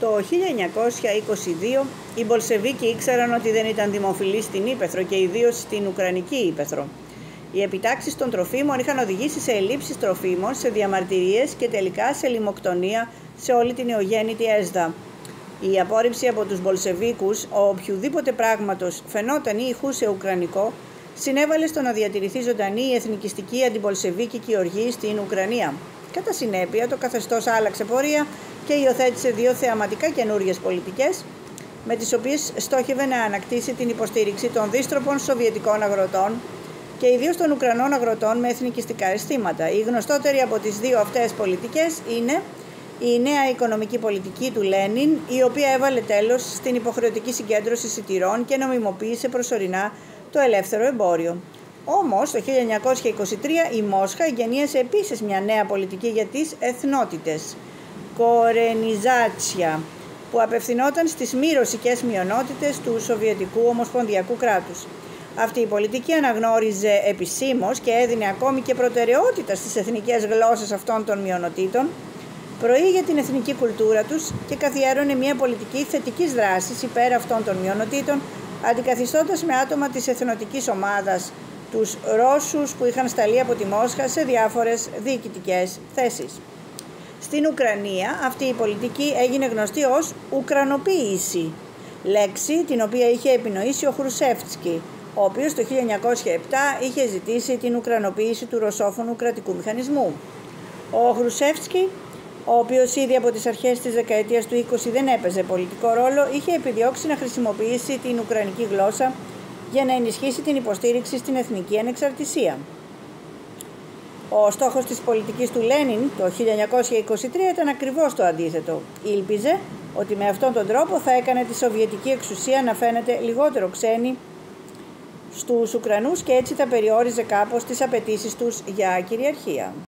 Το 1922 οι Μπολσεβίκοι ήξεραν ότι δεν ήταν δημοφιλείς στην Ήπεθρο και ιδίως στην Ουκρανική Ήπεθρο. Οι επιτάξεις των τροφίμων είχαν οδηγήσει σε ελλείψεις τροφίμων, σε διαμαρτυρίες και τελικά σε λιμοκτονία σε όλη την ιογέννητη ΕΣΔΑ. Η απόρριψη από τους Μπολσεβίκους, ο οποιοδήποτε πράγματος φαινόταν ή ηχούσε ουκρανικό, συνέβαλε στο να διατηρηθεί ζωντανή η εθνικιστική αντιμπολσεβίκικη οργή στην Ουκρανία. Κατά συνέπεια, το καθεστώς άλλαξε πορεία και υιοθέτησε δύο θεαματικά καινούριες πολιτικές, με τις οποίες στόχευε να ανακτήσει την υποστήριξη των δίστροπων σοβιετικών αγροτών και ιδίως των Ουκρανών αγροτών με εθνικιστικά αισθήματα. Η γνωστότερη από τις δύο αυτές πολιτικές είναι η νέα οικονομική πολιτική του Λένιν, η οποία έβαλε τέλος στην υποχρεωτική συγκέντρωση σιτηρών και νομιμοποίησε προσωρινά το ελεύθερο εμπόριο. Όμως, το 1923 η Μόσχα εγγενίασε επίσης μια νέα πολιτική για τις εθνότητες, κορενιζάτσια, που απευθυνόταν στις μη ρωσικές μειονότητες του Σοβιετικού Ομοσπονδιακού κράτους. Αυτή η πολιτική αναγνώριζε επισήμως και έδινε ακόμη και προτεραιότητα στις εθνικές γλώσσες αυτών των μειονοτήτων, προήγε την εθνική κουλτούρα τους και καθιέρωνε μια πολιτική θετικής δράσης υπέρ αυτών των μειονοτήτων, αντικαθιστώντας με άτομα της εθνοτικής ομάδας τους Ρώσους που είχαν σταλεί από τη Μόσχα σε διάφορες διοικητικές θέσεις. Στην Ουκρανία αυτή η πολιτική έγινε γνωστή ως Ουκρανοποίηση, λέξη την οποία είχε επινοήσει ο Χρουσέφτσκι, ο οποίος το 1907 είχε ζητήσει την Ουκρανοποίηση του ρωσόφωνου κρατικού μηχανισμού. Ο Χρουσέφτσκι, ο οποίος ήδη από τις αρχές της δεκαετίας του 20 δεν έπαιζε πολιτικό ρόλο, είχε επιδιώξει να χρησιμοποιήσει την Ουκρανική γλώσσα για να ενισχύσει την υποστήριξη στην εθνική ανεξαρτησία. Ο στόχος της πολιτικής του Λένιν το 1923 ήταν ακριβώς το αντίθετο. Ήλπιζε ότι με αυτόν τον τρόπο θα έκανε τη Σοβιετική εξουσία να φαίνεται λιγότερο ξένη στους Ουκρανούς και έτσι θα περιόριζε κάπως τις απαιτήσεις τους για κυριαρχία.